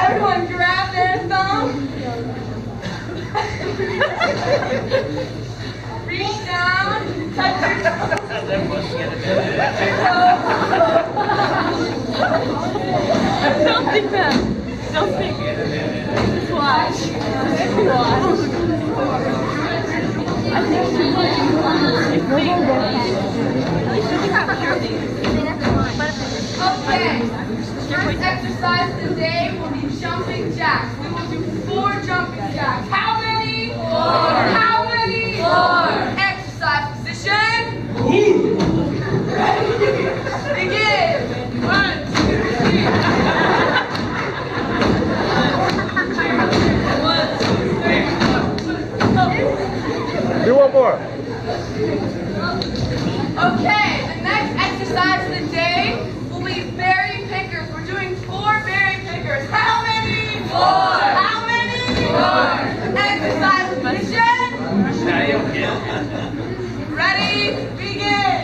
Everyone grab their thumb. Reach down, touch your Don't think that. Don't think. Just watch. Watch. I think she's. Okay. First exercise today will be jumping jacks. We will do four jumping jacks. How many? Four. How many? Four. Exercise position. Begin. One, two, three. One, two, three, four. Do one more. Okay, the next exercise of the day will be berry pickers. We're doing four berry pickers. How many? Four. How many? Four. Exercise position. Ready? Begin.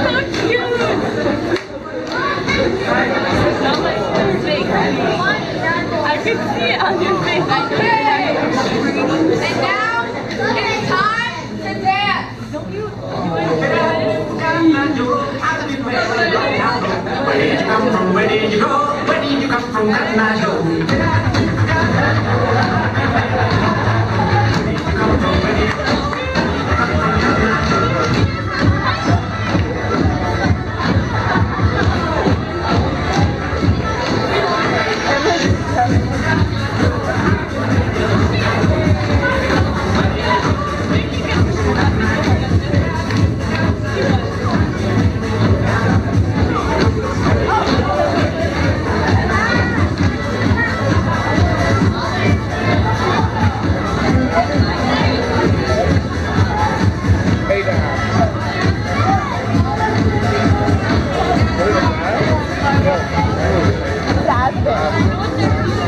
So cute. Sounds like fake. I could see it on your face. Okay. And now it's time to dance. Don't you? Where did you come from? Where did you go? Where did you come from? That's my show. Down. Sad